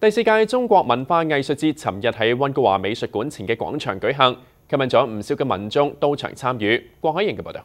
第四届中國文化藝術節尋日喺温哥華美術館前嘅廣場舉行，吸引咗唔少嘅民眾到場參與。郭海瑩嘅報導。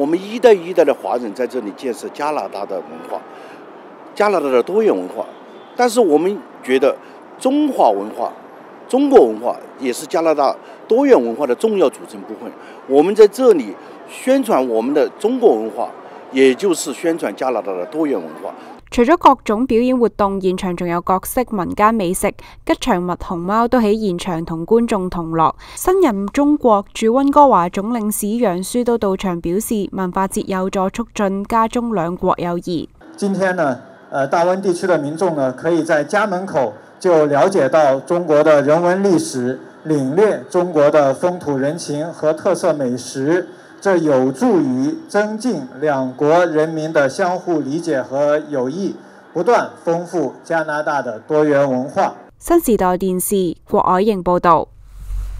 我们一代一代的华人在这里建设加拿大的文化，加拿大的多元文化。但是我们觉得中华文化、中国文化也是加拿大多元文化的重要组成部分。我们在这里宣传我们的中国文化，也就是宣传加拿大的多元文化。除咗各種表演活動，現場仲有各式民間美食，吉祥物熊貓都喺現場同觀眾同樂。新任中國駐溫哥華總領事楊舒都到場表示，文化節有助促進加中兩國友誼。今天呢，呃，大溫地區的民眾呢，可以在家門口就了解到中國的人文歷史，領略中國的風土人情和特色美食。这有助于增进两国人民的相互理解和友谊，不断丰富加拿大的多元文化。新时代电视郭海莹报道。